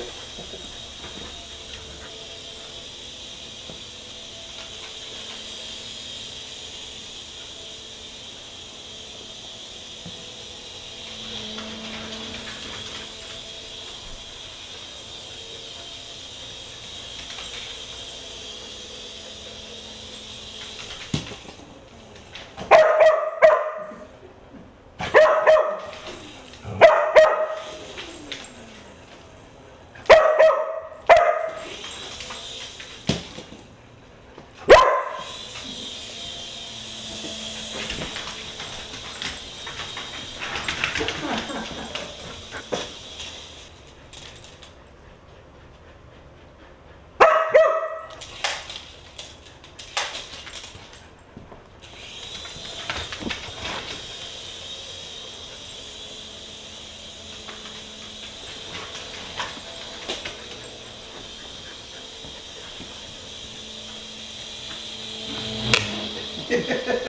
Yeah. Yeah.